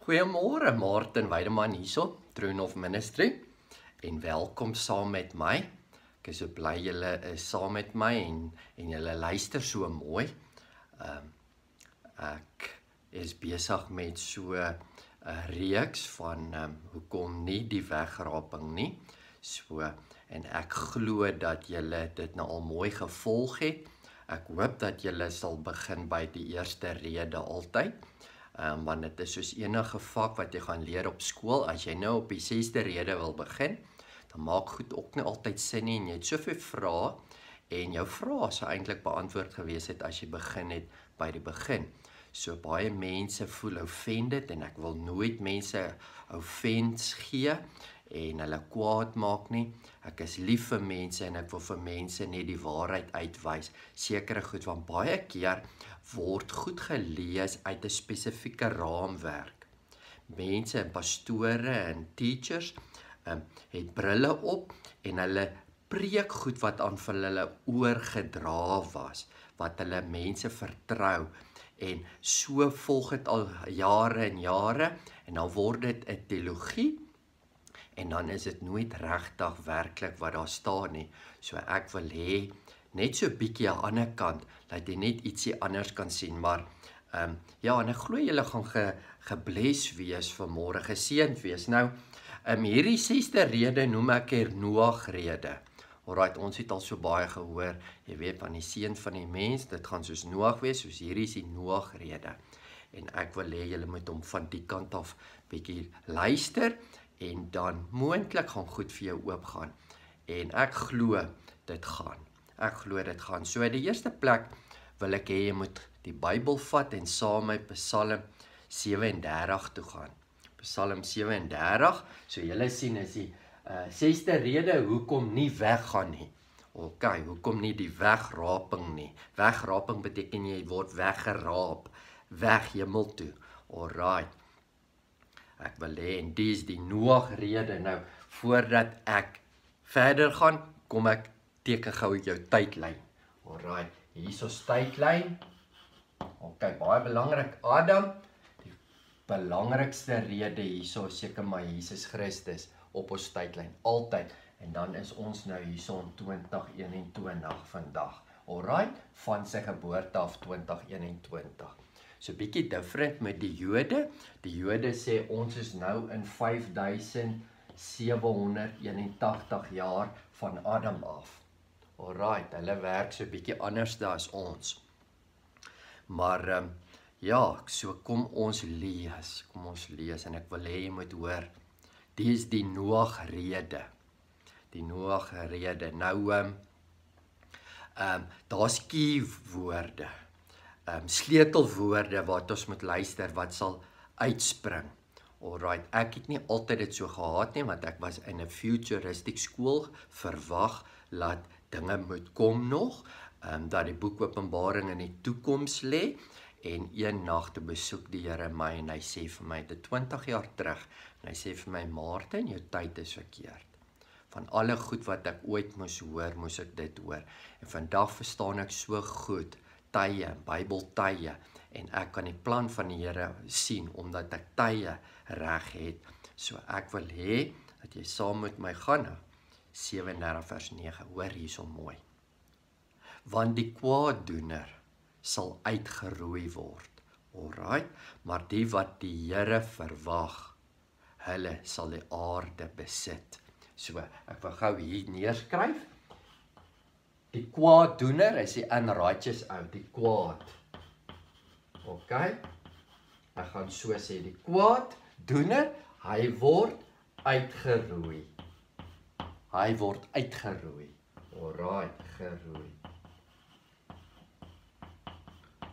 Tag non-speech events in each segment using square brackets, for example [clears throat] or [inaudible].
Goeiemôre, Martin Weideman hierso, Throne of Ministry. En welkom saam met my. Ek is so bly julle is saam met my en en julle luister so mooi. Ehm um, ek is besig met so 'n reeks van ehm um, hoekom nie die wegraping nie. So en ek glo dat julle dit nou al mooi gevolg het. Ek hoop dat julle sal begin by die eerste rede altyd. Ehm um, want dit is soos enige vak wat jy gaan leer op skool, as jy nou op die 6de rede wil begin, dan maak goed ook nie altyd sin nie en jy het soveel vrae en jou vrae sou eintlik beantwoord gewees het as jy begin het by die begin. So baie mense voel offended en ek wil nooit mense offense gee en hulle kwaad maak nie. Ek is lief vir mense en ek wil vir mense net die waarheid uitwys. Sekere goed want baie keer word goed gelees uit 'n spesifieke raamwerk. Mense en pastore en teachers um, het brille op en hulle preek goed wat aan hulle oorgedra was, wat hulle mense vertrou en so volg dit al jare en jare en dan word dit 'n teologie en dan is dit nooit regtig werklik wat daar staan nie. So ek wil hê net so bietjie aan 'n ander kant dat jy net ietsie anders kan sien, maar ehm um, ja, en ek glo julle gaan ge, gebless wees vir môre, geseënd wees. Nou, ehm um, hierdie 6de rede noem ek hier Noag rede. Alraait, ons het al so baie gehoor, jy weet van die seun van die mens, dit gaan soos Noag wees, soos hierdie is die Noag rede. En ek wil hê julle moet hom van die kant af bietjie luister en dan moontlik gaan goed vir jou oopgaan. En ek glo dit gaan. Ek glo dit gaan. So die eerste plek wil ek hê jy moet die Bybel vat en saam met Psalm 37 toe gaan. Psalm 37. So julle sien is die uh sesde rede hoekom nie weggaan nie. OK, hoekom nie die wegraping nie? Wegraping beteken jy word weggeraap, weg hemel toe. Alraight. Ek wil hê en dis die Noag rede nou voordat ek verder gaan, kom ek teken gou jou tydlyn. Alraai, hier is ons tydlyn. OK, baie belangrik. Adam, die belangrikste rede hierso seker maar Jesus Christus op ons tydlyn altyd en dan is ons nou hierso in 2021 vandag. Alraai, van sy geboorte af 2021. So bietjie different met die Jode. Die Jode sê ons is nou in 5781 jaar van Adam af. Alraight, hulle werk so bietjie anders as ons. Maar ehm um, ja, so kom ons lees. Kom ons lees en ek wil hê jy moet hoor. Dis is die Noag rede. Die Noag rede. Nou ehm um, ehm um, daar's key woorde. Ehm um, sleutelwoorde wat ons moet luister wat sal uitspring. Alraight, ek het nie altyd dit so gehad nie want ek was in 'n futuristic skool verwag dat dinge moet kom nog, ehm um, dat die boek Openbaring in die toekoms lê en een nag te besoek die Here my en hy sê vir my te 20 jaar terug en hy sê vir my Martin, jou tyd is verkeerd. Van alle goed wat ek ooit moes hoor, moes ek dit hoor. En vandag verstaan ek so goed tye, Bybeltye en ek kan die plan van die Here sien omdat ek tye reg het. So ek wil hê dat jy saam met my gaan nou 37 vers 9 hoor hierso mooi. Want die kwaaddoener sal uitgeroei word. Alraai, maar die wat die Here verwag, hulle sal die aarde besit. So, ek wil gou hier neerskryf. Die kwaaddoener is die unrighteous ou, die kwaad. OK. Ek gaan so sê die kwaaddoener, hy word uitgeroei. Hy word uitgeroei. Alraai, geroei.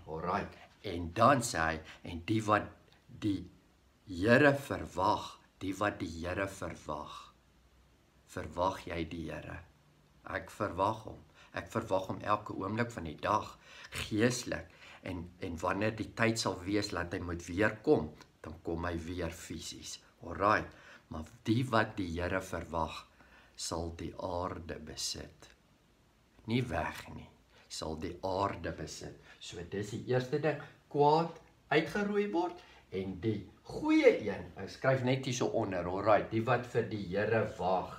Alraai. En dan sê hy en die wat die Here verwag, die wat die Here verwag. Verwag jy die Here? Ek verwag hom. Ek verwag hom elke oomblik van die dag geestelik en en wanneer die tyd sal wees dat hy moet weer kom, dan kom hy weer fisies. Alraai. Maar die wat die Here verwag, sal die aarde besit. Nie weg nie, sal die aarde besit. So dis die eerste ding, kwaad uitgeroei word en die goeie een. Ek skryf net hier so onder. Alraai, die wat vir die Here wag.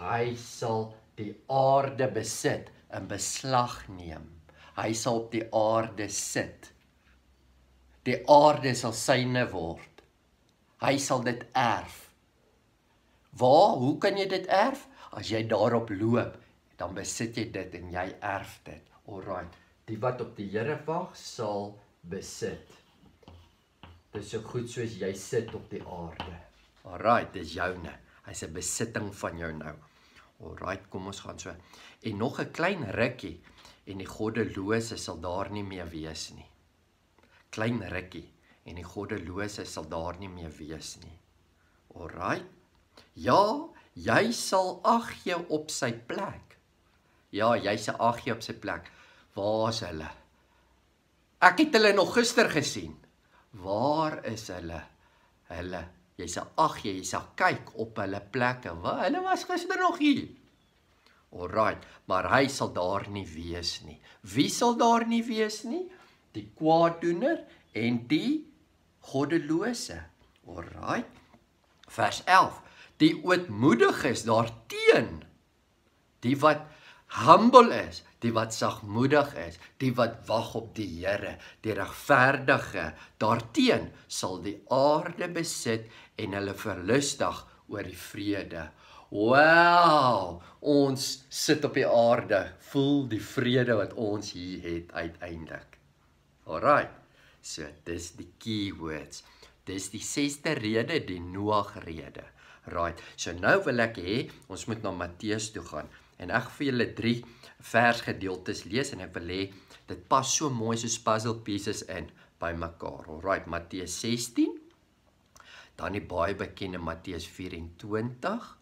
Hy sal die aarde besit en beslag neem. Hy sal op die aarde sit. Die aarde sal syne word. Hy sal dit erf. Waar, hoe kan jy dit erf? As jy daarop loop, dan besit jy dit en jy erf dit. Alraai. Die wat op die Here wag, sal besit. Dit is so goed soos jy sit op die aarde. Alraai, dis joune. Hy's 'n besitting van jou nou. Alraai, kom ons gaan so. En nog 'n klein rukkie en die goddelose sal daar nie meer wees nie. Klein rukkie en die goddelose sal daar nie meer wees nie. Alraai. Ja, jy sal ag gee op sy plek. Ja, jy se ag gee op sy plek. Waar is hulle? Ek het hulle nog gister gesien. Waar is hulle? Hulle Jy sê ag jy, jy sê kyk op hulle plekke. Wat? Hulle was gister nog hier. Alraight, maar hy sal daar nie wees nie. Wie sal daar nie wees nie? Die kwaaddoener en die goddelose. Alraight. Vers 11. Die ootmoediges daarteen. Die wat humble is, die wat sagmoedig is, die wat wag op die Here, die regverdige, daarteen sal die aarde besit en hulle verlustig oor die vrede. Wow, ons sit op die aarde, voel die vrede wat ons hier het uiteindelik. Alraai. So dis die keywords. Dis die 6ste rede, die Noag rede. Right. So nou wil ek hê ons moet na Matteus toe gaan en ek vir julle 3 versgedeeltes lees en ek wil hê dit pas so mooi soos puzzle pieces in by mekaar. Alright, Matteus 16. Dan die baie bekende Matteus 24.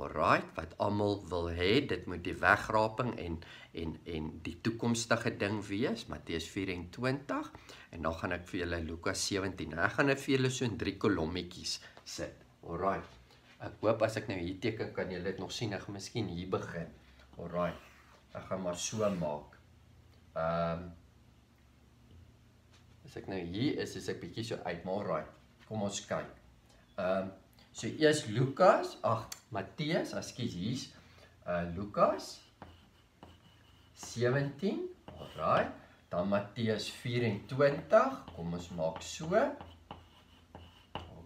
Alright, wat almal wil hê, dit moet die wegraping en en en die toekomstige ding wees, Matteus 24. En dan gaan ek vir julle Lukas 17. Ek gaan net vir julle so in drie kolommetjies sit. Alright. Ek hoop as ek nou hier teken kan julle dit nog sien. Ek gaan miskien hier begin. Alraai. Ek gaan maar so maak. Ehm um, As ek nou hier is, is ek bietjie so uit, maar alraai. Kom ons kyk. Ehm um, so eers Lukas, ag Matteus, ekskuus hier's uh Lukas 17. Alraai. Dan Matteus 24. Kom ons maak so.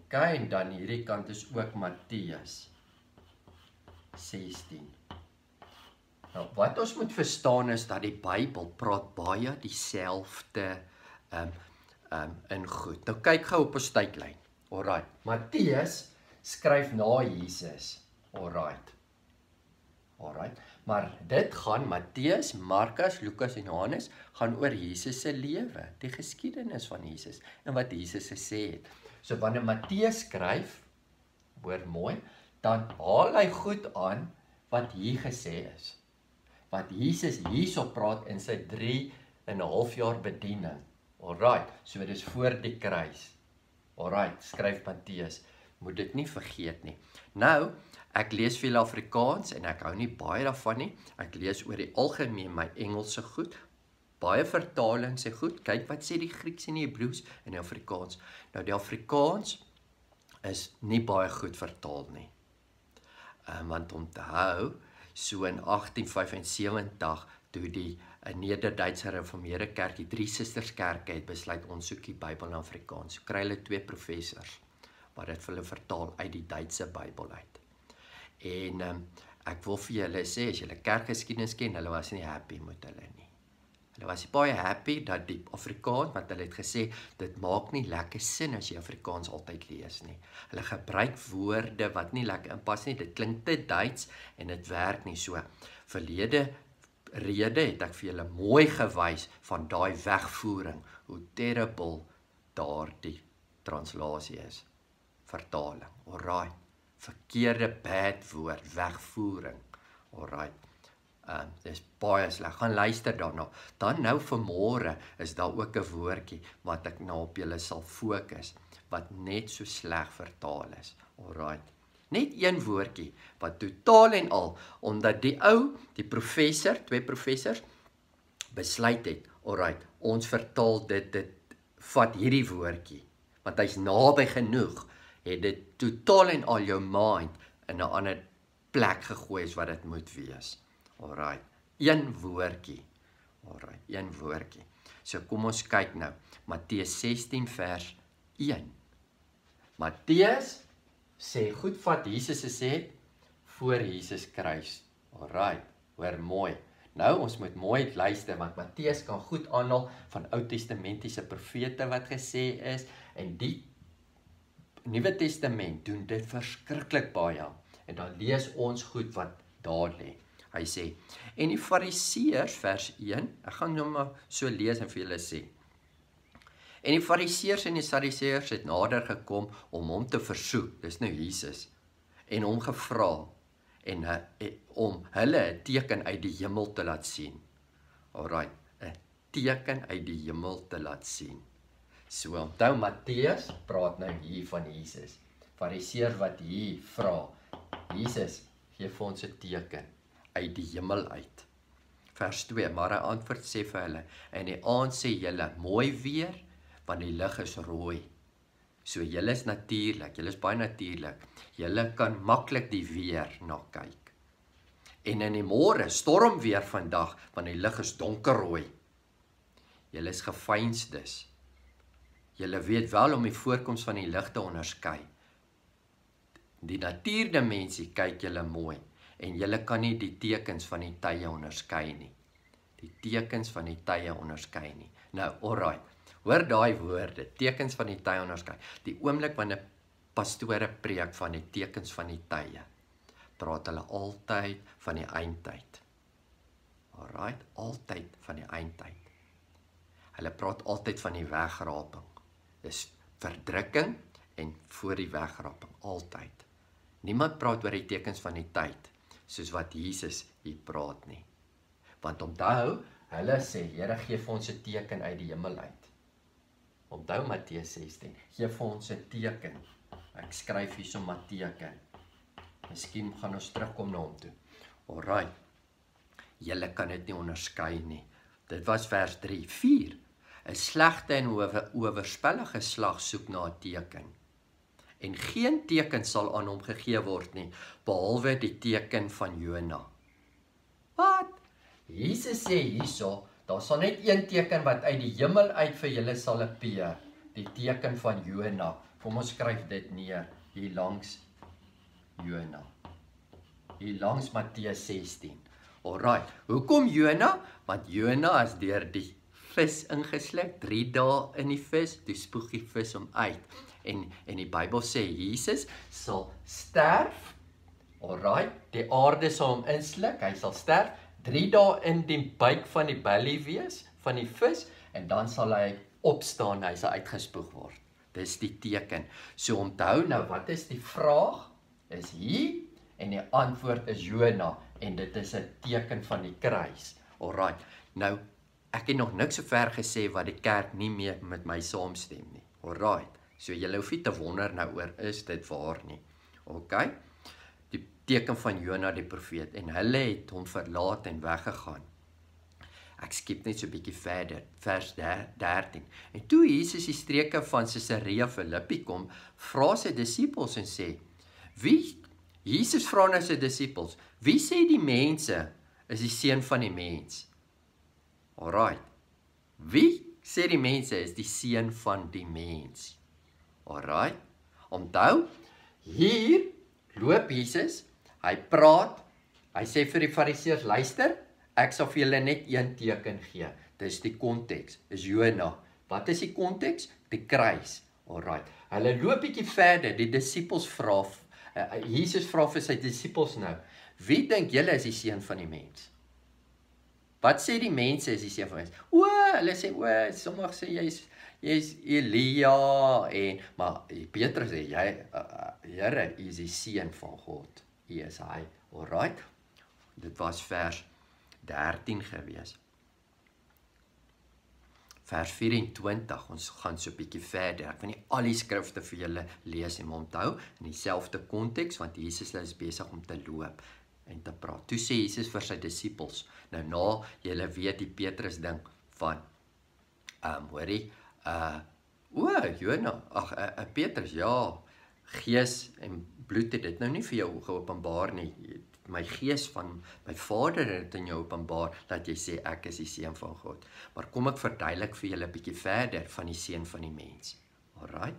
OK, en dan hierdie kant is ook Matteus 16. Nou wat ons moet verstaan is dat die Bybel praat baie dieselfde ehm um, ehm um, in goed. Nou kyk gou op ons tydlyn. Alraai. Matteus skryf na Jesus. Alraai. Alraai. Maar dit gaan Matteus, Markus, Lukas en Johannes gaan oor Jesus se lewe, die geskiedenis van Jesus en wat Jesus gesê het. So wanneer Matteus skryf, hoor mooi, dan haal hy goed aan wat hier gesê is. Wat Jesus hierso praat in sy 3 en 'n half jaar bediening. Alraight, so dis voor die kruis. Alraight, skryf Matteus, moet dit nie vergeet nie. Nou, ek lees veel Afrikaans en ek hou nie baie daarvan nie. Ek lees oor die algemeen my Engelse goed, baie vertalings sê goed, kyk wat sê die Grieks en die Hebreëus en die Afrikaans. Nou die Afrikaans is nie baie goed vertaal nie. Ehm want onthou so in 1875 toe die 'n Nederduitse Gereformeerde Kerk, die Drie Susters Kerke het besluit ons soek die Bybel in Afrikaans. So kry hulle twee professors wat dit vir hulle vertaal uit die Duitse Bybel uit. En ehm um, ek wil vir julle sê as julle kerkgeskiedenis ken, hulle was nie happy met hulle nie. Hulle was baie happy dat die Afrikaans wat hulle het gesê dit maak nie lekker sin as jy Afrikaans altyd lees nie. Hulle gebruik woorde wat nie lekker inpas nie. Dit klink te Duits en dit werk nie so. Verlede rede het ek vir julle mooi gewys van daai wegvoering, hoe terrible daardie translasie is. Vertaling. Alraai. Verkeerde bad woord, wegvoering. Alraai. Ehm uh, dis baie sleg. Gaan luister daarna. Dan nou vanmôre is daar ook 'n woordjie wat ek nou op julle sal fokus wat net so sleg vertaal is. Alraight. Net een woordjie wat totaal en al omdat die ou, die professor, twee professors besluit het, alraight, ons vertaal dit dit vat hierdie woordjie want hy's naby genoeg het dit totaal en al jou mind in 'n ander plek gegooi as wat dit moet wees. Alraai. Een woordjie. Alraai, een woordjie. So kom ons kyk nou. Matteus 16 vers 1. Matteus sê goed vat Jesus se sê voor Jesus kruis. Alraai. Hoor mooi. Nou ons moet mooi luister want Matteus kan goed aanhaal van Ou Testamentiese profete wat gesê is en die Nuwe Testament doen dit verskriklik baie. En dan lees ons goed wat daar lê. Hy sê en die Fariseërs vers 1, ek gaan nou maar so lees en vir julle sê. En die Fariseërs en die Sadduseërs het nader gekom om hom te versoek, dis nou Jesus, en hom gevra en uh, om hulle 'n teken uit die hemel te laat sien. Alraai, 'n teken uit die hemel te laat sien. So onthou Matteus praat nou hier van Jesus. Fariseer wat hier vra, Jesus, gee vir ons 'n teken uit die hemel uit. Vers 2: Maar hy antwoord sê vir hulle: "In die aand sê julle mooi weer, want die lig is rooi." So julle is natuurlik, julle is baie natuurlik. Julle kan maklik die weer na kyk. En in die môre storm weer vandag want die lig is donkerrooi. Julle is gefeinsdes. Julle weet wel om die voorkoms van die lig te onderskei. Die natuurdimensie kyk julle mooi en julle kan nie die tekens van die tye onderskei nie. Die tekens van die tye onderskei nie. Nou, alraai. Hoor daai woorde, tekens van die tye onderskei. Die oomblik wanneer pastore preek van die tekens van die tye, praat hulle altyd van die eindtyd. Alraight, altyd van die eindtyd. Hulle praat altyd van die wegraping. Dis verdrukking en voor die wegraping altyd. Niemand praat oor die tekens van die tyd soos wat Jesus hier praat nie. Want onthou, hulle sê Here gee vir ons 'n teken uit die hemel uit. Onthou Matteus 16. Gee vir ons 'n teken. Ek skryf hierso Matteus. Miskien gaan ons terugkom na hom toe. Alraai. Julle kan dit nie onderskei nie. Dit was vers 3. 4. 'n Slegte en oorspellige slag soek na 'n teken. En geen teken sal aan hom gegee word nie behalwe die teken van Jona. Wat? Jesus sê hierso Daar sal net een teken wat uit die hemel uit vir julle sal appear, die teken van Jona. Kom ons skryf dit neer hier langs Jona. Hier langs Matteus 16. Alraai. Hoekom Jona? Want Jona is deur die vis ingesluk 3 dae in die vis, toe spoeg die vis hom uit. En en die Bybel sê Jesus sal sterf. Alraai, die aarde sal hom insluk, hy sal sterf 3 dae in die buik van die belly wees van die vis en dan sal hy opstaan, hy sal uitgespoeg word. Dis die teken. So onthou nou, wat is die vraag? Is hier en die antwoord is Jona en dit is 'n teken van die kruis. Alraai. Nou ek het nog niks sover gesê wat die kerk nie meer met my saamstem nie. Alraai. So julle hoef nie te wonder nou oor is dit waar nie. OK teken van Jona die profeet en hulle het hom verlaat en weggegaan. Ek skiep net so 'n bietjie verder, vers 13. En toe Jesus die streke van Caesarea Philippi kom, vra sy disippels en sê: "Wie Jesus vra nou sy disippels: "Wie sê die mense is die seun van die mens?" Alraai. Wie sê die mense is die seun van die mens? Alraai. Onthou, hier loop Jesus Hy praat. Hy sê vir die Fariseërs: "Luister, ek sal vir julle net een teken gee. Dis die konteks. Is Jona. Wat is die konteks? Die kruis. Alraai. Hulle loop bietjie verder. Die disippels vra uh, Jesus vra vir sy disippels nou: "Wie dink julle is die seun van die mens?" Wat sê die mense is die seun van die mens? O, hulle sê o, sommige sê jy's jy's Elia en maar Petrus sê jy uh, Here, u is die seun van God. U is hy. Alright. Dit was vers 13 gewees. Vers 24. Ons gaan so 'n bietjie verder. Ek wil nie al die skrifte vir julle lees en onthou in dieselfde konteks want Jesus is besig om te loop en te praat. Toe sê Jesus vir sy disippels, nou na julle weet die Petrus ding van ehm um, hoorie, uh O, Jona, ag uh, uh, Petrus, ja. Gees en bloed het dit nou nie vir jou geopenbaar nie. My gees van my Vader het dit in jou openbaar dat jy sê ek is die seun van God. Maar kom ek verduidelik vir julle 'n bietjie verder van die seun van die mens. Alraai.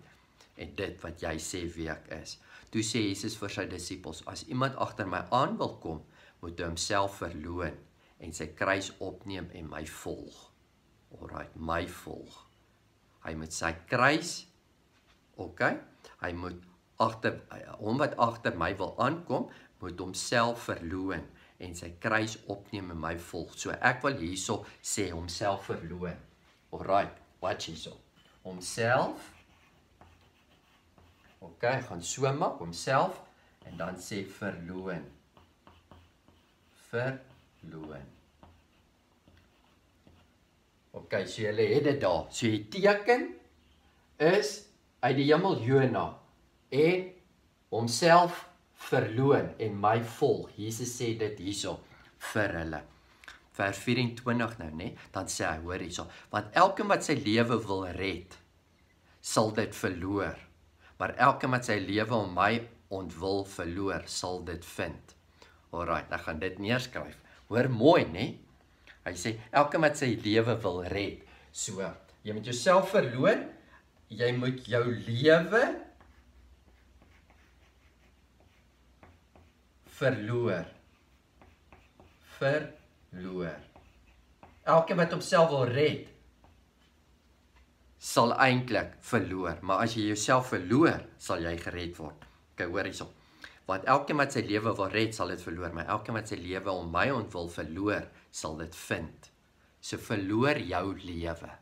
En dit wat jy sê wie ek is. Toe sê Jesus vir sy disippels: As iemand agter my aan wil kom, moet hy homself verloën en sy kruis opneem en my volg. Alraai, my volg. Hy moet sy kruis OK? Hy moet agter hom wat agter my wil aankom, moet homself verloën en sy kruis opneem en my volg. So ek wil hierso sê homself verloën. Alraai, watch hierso. Homself OK, gaan so maak homself en dan sê verloën. Verloën. OK, so jy het dit daar. So die teken is uit die hemel Jona en homself verloon en my volg. Jesus sê dit hierso vir hulle. Vers 24 nou, nê? Dan sê hy, hoor hierso, want elkeen wat sy lewe wil red, sal dit verloor. Maar elkeen wat sy lewe om my ontwil verloor, sal dit vind. Alraai, dan gaan dit neerskryf. Hoor mooi, nê? Hy sê elkeen wat sy lewe wil red. So, jy moet jouself verloon. Jy moet jou lewe verloor. Verloor. Elkeen wat homself wil red sal eintlik verloor, maar as jy jouself verloor, sal jy gered word. Kyk hoor hierso. Want elkeen wat sy lewe wil red, sal dit verloor, maar elkeen wat sy lewe om my ontwil verloor, sal dit vind. So verloor jou lewe.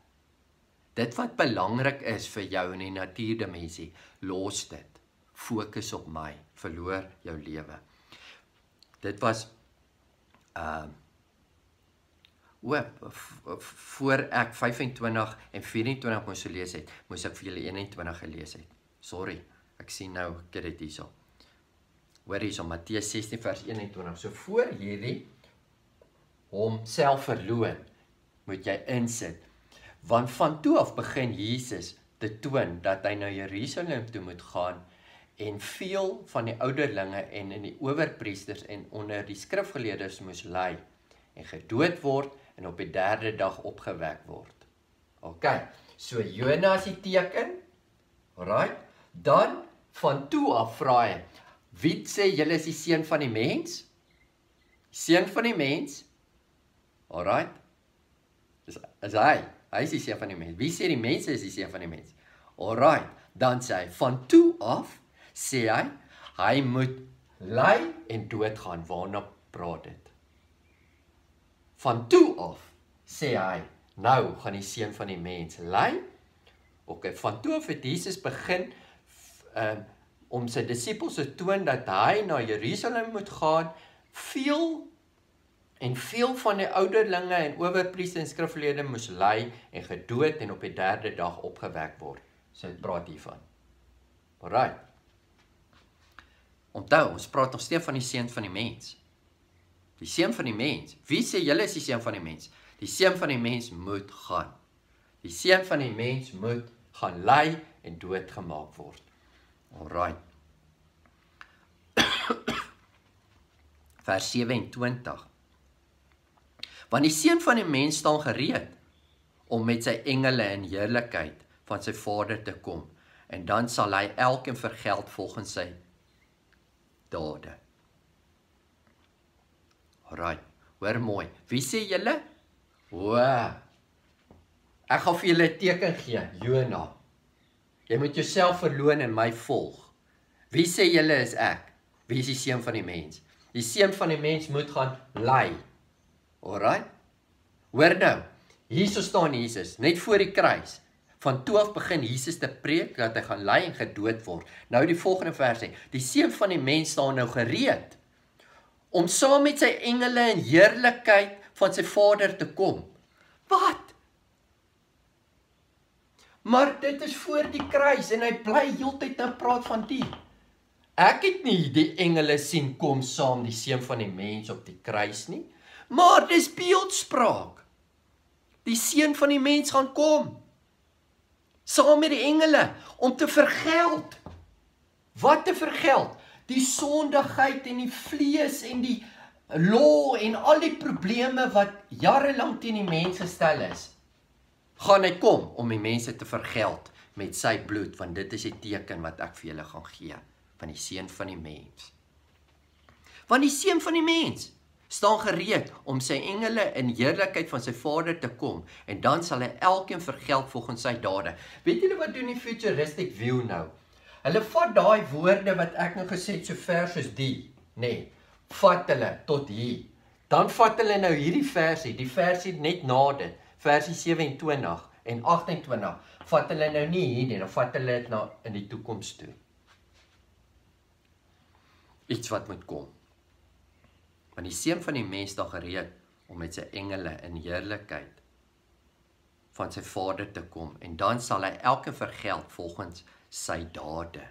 Dit wat belangrik is vir jou in die natuurdimensie, los dit. Fokus op my, verloor jou lewe. Dit was uh oop voor ek 25 en 24 moes gelees het, moes ek vir julle 21 gelees het. Sorry, ek sien nou ek het dit hierso. Hoor hierso Matteus 16 vers 21. So voor hierdie homself verloon, moet jy insit. Want van toe af begin Jesus te toon dat hy na Jerusalem toe moet gaan en veel van die ouderlinge en in die owerpriesters en onder die skrifgeleerdes moes ly en gedood word en op die derde dag opgewek word. OK. So Jonas die teken. Alraai. Dan van toe af vra hy: Wie sê julle is die seun van die mens? Seun van die mens. Alraai. Dis is hy. Hy is die seun van die mens. Wie sê die mense is die seun van die mens? Alraai. Dan sê hy van toe af sê hy hy moet ly en doodgaan waarna praat dit van toe af sê hy nou gaan die seun van die mens ly ok van toe af het Jesus begin um, om sy disippels te toon dat hy na Jerusalem moet gaan veel en veel van die ouderlinge en owerpriesters en skrifgeleerdes moes ly en gedood en op die derde dag opgewek word so dit praat hiervan alright Onthou, ons praat nog steeds van die seun van die mens. Die seun van die mens. Wie sê julle is die seun van die mens? Die seun van die mens moet gaan. Die seun van die mens moet gaan ly en doodgemaak word. Alraai. [coughs] Vers 27. Want die seun van die mens staan gereed om met sy engele in heerlikheid van sy Vader te kom en dan sal hy elkeen vergeld volgens sy dade. Alraai, hoor mooi. Wie sê julle? O. Ek gaan vir julle 'n teken gee, Jona. Jy moet jouself verloon en my volg. Wie sê julle is ek? Wie is die seun van die mens? Die seun van die mens moet gaan ly. Alraai. Hoor nou. Hier staan Jesus net voor die kruis. Van toe af begin Jesus te preek dat hy gaan ly en gedood word. Nou die volgende vers sê: Die seun van die mens staan nou gereed om saam met sy engele in heerlikheid van sy Vader te kom. Wat? Maar dit is voor die kruis en hy bly heeltyd nou praat van die. Ek het nie die engele sien kom saam die seun van die mens op die kruis nie, maar dis beeldspraak. Die seun van die mens gaan kom. saam met die engele om te vergeld. Wat te vergeld? Die sondigheid en die vlees en die law en al die probleme wat jare lank teen die mense stel is. Gaan hy kom om die mense te vergeld met sy bloed want dit is die teken wat ek vir julle gaan gee van die seun van die mens. Want die seun van die mens staan gereed om sy engele in heerlikheid van sy Vader te kom en dan sal hy elkeen vergeld volgens sy dade. Weet julle wat doen die futuristic view nou? Hulle vat daai woorde wat ek nou gesê het so vers soos die, nê. Nee, vat hulle tot hier. Dan vat hulle nou hierdie versie, die versie net na dit, versie 27 en 28, vat hulle nou nie hier nie, dan vat hulle dit na in die toekoms toe. Iets wat moet kom want die seun van die mens daar gereed om met sy engele in heerlikheid van sy Vader te kom en dan sal hy elke vergeld volgens sy dade.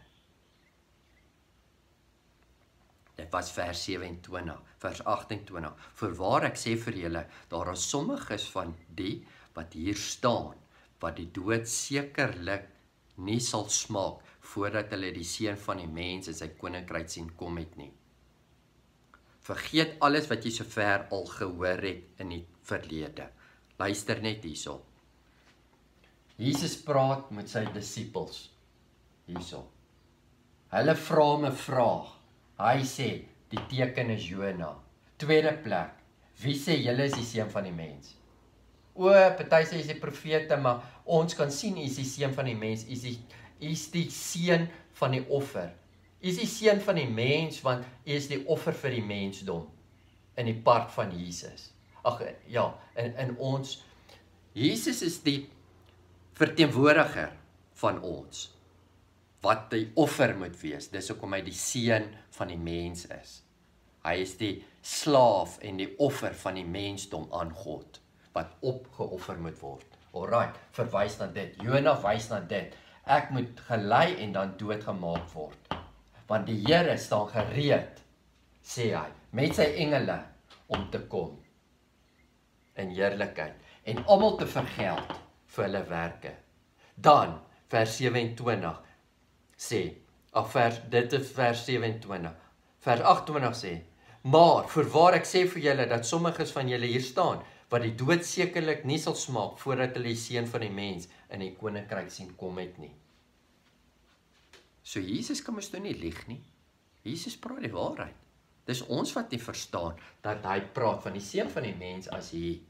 Dit was vers 27, vers 28. Voorwaar ek sê vir julle, daar is sommiges van die wat hier staan wat die dood sekerlik nie sal smaak voordat hulle die seun van die mens in sy koninkryk sien kom het nie. Vergeet alles wat jy sover al gehoor het in die verlede. Luister net hierso. Jesus praat met sy disippels hierso. Hulle vra hom 'n vraag. Hy sê die teken is Jona. Tweede plek. Wie sê julle is die seun van die mens? O, party sê hy's die profete, maar ons kan sien hy's die seun van die mens. Hy's die hy's die seun van die offer. U is die seun van die mens want u is die offer vir die mensdom in die part van Jesus. Ag ja, in in ons Jesus is die verteenwoordiger van ons wat die offer moet wees. Dis hoekom hy die seun van die mens is. Hy is die slaaf en die offer van die mensdom aan God wat opgeoffer moet word. Alraai, verwys na dit. Jonah wys na dit. Ek moet gelei en dan doodgemaak word want die Here staan gereed sê hy met sy engele om te kom in heerlikheid en almal te vergeld vir hulle werke. Dan vers 27 sê of vers dit is vers 27. Vers 28 sê: "Maar voorwaar ek sê vir julle dat sommiges van julle hier staan wat die dood sekerlik nie sal smaak voordat hulle die seun van die mens in die koninkryk sien kom het nie." So Jesus kan mos nou nie lieg nie. Jesus praat die waarheid. Dis ons wat nie verstaan dat hy praat van die seun van die mens as hier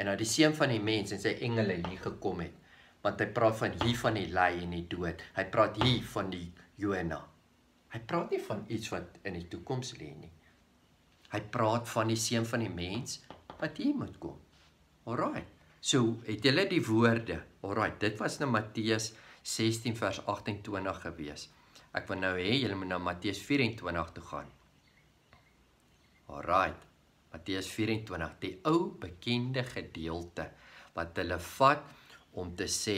en dat die seun van die mens en sy engele hier gekom het. Want hy praat van hier van die ly en die dood. Hy praat hier van die Jona. Hy praat nie van iets wat in die toekoms lê nie. Hy praat van die seun van die mens wat hier moet kom. Alraai. So het julle die woorde. Alraai, dit was nou Matteus 16 vers 28 gewees. Ek wil nou hê julle moet na Matteus 24 toe gaan. Alraight. Matteus 24, die ou bekende gedeelte wat hulle vat om te sê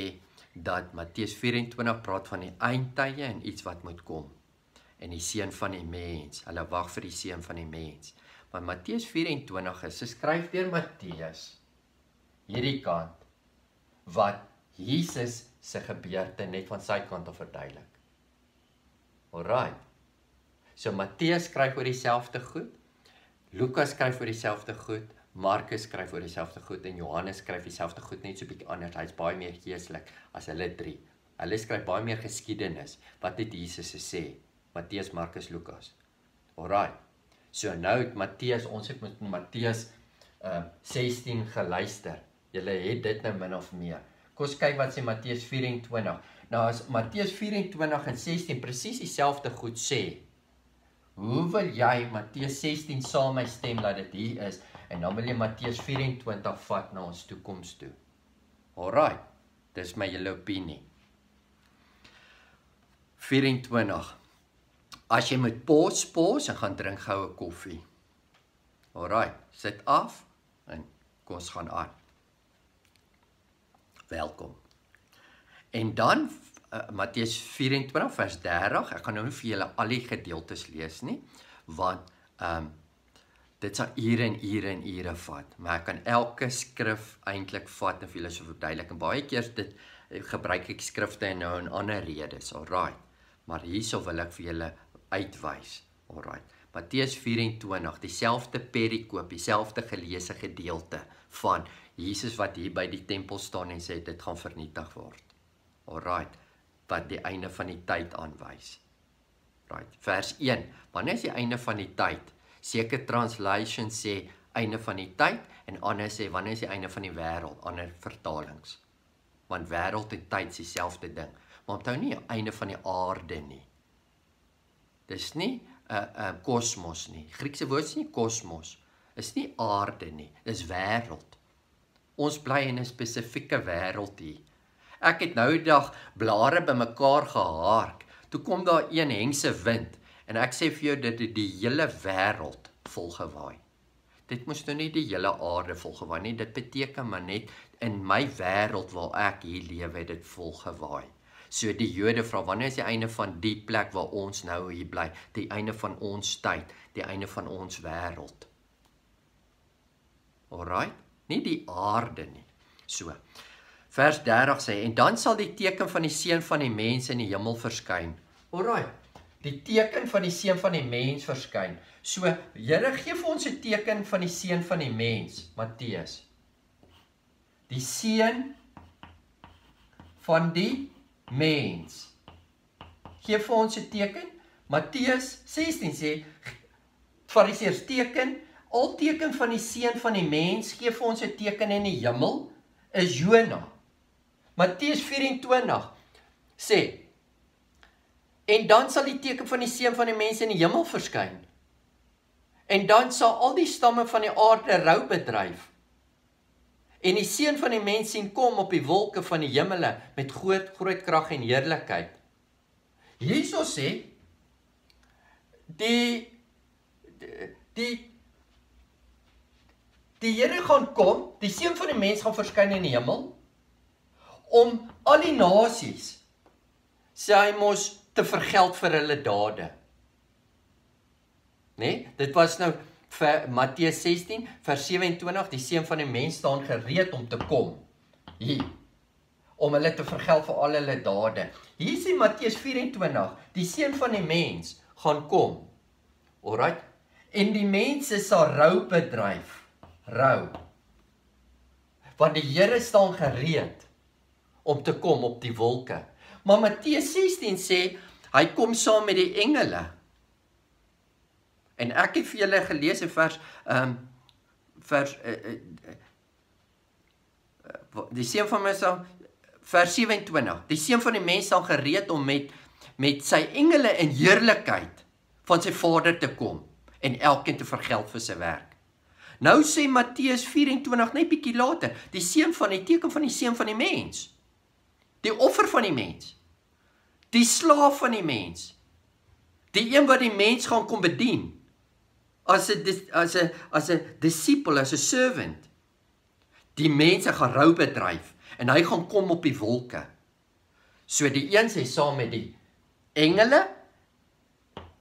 dat Matteus 24 praat van die eindtye en iets wat moet kom en die seun van die mens. Hulle wag vir die seun van die mens. Maar Matteus 24 is geskryf deur Matteus hierdie kant wat Jesus se gebeurte net van sy kant af verduidelik. Alraai. So Matteus skryf oor dieselfde goed. Lukas skryf oor dieselfde goed. Markus skryf oor dieselfde goed en Johannes skryf dieselfde goed net so bietjie anders. Hy's baie meer geestelik as hulle drie. Hulle skryf baie meer geskiedenis. Wat het Jesus gesê? Matteus, Markus, Lukas. Alraai. So nou het Matteus, ons het met Matteus uh 16 geluister. Julle het dit nou min of meer. Kom ons kyk wat sê Matteus 24. Nou as Matteus 24 en 16 presies dieselfde goed sê. Hoe wil jy Matteus 16 saam my stem dat dit hier is en dan wil jy Matteus 24 vat na ons toekoms toe. Alraai. Dis my hele opinie. 24. As jy met pos pos en gaan drink goue koffie. Alraai, sit af en kom ons gaan aan welkom. En dan uh, Matteus 24 vers 30, ek gaan nou nie vir julle al die gedeeltes lees nie, want ehm um, dit sal ure en ure en ure vat, maar ek kan elke skrif eintlik vat en vir julle so verduidelik. En baie keer dit gebruik ek skrifte en nou in ander redes. Alraai. Maar hierso wil ek vir julle uitwys. Alraai. Matteus 24, dieselfde perikoop, dieselfde geleesde gedeelte van Jesus wat hier by die tempel staan en sê dit gaan vernietig word. Alraai. Wat die einde van die tyd aanwys. Right. Vers 1. Wanneer is die einde van die tyd? Sekere translations sê einde van die tyd en ander sê wanneer is die einde van die wêreld? Ander vertalings. Want wêreld en tyd is dieselfde ding. Maar onthou nie einde van die aarde nie. Dis nie 'n uh, 'n uh, kosmos nie. Griekse woord is nie kosmos. Is nie aarde nie. Dis wêreld. Ons bly in 'n spesifieke wêreld hier. Ek het nou die dag blare bymekaar gehark. Toe kom daar een hengse wind en ek sê vir jou dit het die hele wêreld volgewaai. Dit moes nou nie die hele aarde volgewaai nie. Dit beteken maar net in my wêreld waar ek hier lewe het dit volgewaai. So die Jode vra wanneer is die einde van die plek waar ons nou hier bly? Die einde van ons tyd, die einde van ons wêreld. Alraai? Nie die aarde nie. So. Vers 30 sê en dan sal die teken van die seun van die mens in die hemel verskyn. Alraai. Die teken van die seun van die mens verskyn. So, Here gee vir ons 'n teken van die seun van die mens, Matteus. Die seun van die mens. Gee vir ons 'n teken. Matteus 16 sê Fariseërs teken, al teken van die seun van die mens gee vir ons 'n teken in die hemel is Jona. Matteus 24 sê en dan sal die teken van die seun van die mens in die hemel verskyn. En dan sal al die stamme van die aarde rou bedryf en die seun van die mens sien kom op die wolke van die hemele met groot groot krag en heerlikheid. Hierso sê die die die Here gaan kom, die seun van die mens gaan verskyn in die hemel om al die nasies sê hy mos te vergeld vir hulle dade. Né? Nee? Dit was nou vir Matteus 16 vers 27 die seun van die mens staan gereed om te kom hier om hulle te vergeld vir al hulle dade. Hier sien Matteus 24 die seun van die mens gaan kom. Alraai. En die mense sal rou bedryf. Rou. Want die Here staan gereed om te kom op die wolke. Maar Matteus 16 sê hy kom saam met die engele. En ek het vir julle gelees in vers ehm um, vers uh, uh, uh, die seun van mens sal vers 27. Die seun van die mens sal gereed om met met sy engele in heerlikheid van sy Vader te kom en elkeen te vergeld vir sy werk. Nou sê Matteus 24 net bietjie later, die seun van die teken van die seun van die mens. Die offer van die mens. Die slaaf van die mens. Die een wat die mens gaan kom bedien as 'n as 'n as 'n disipel, as 'n servant. Die mense gaan rou bedryf en hy gaan kom op die wolke. So die een sê saam met die engele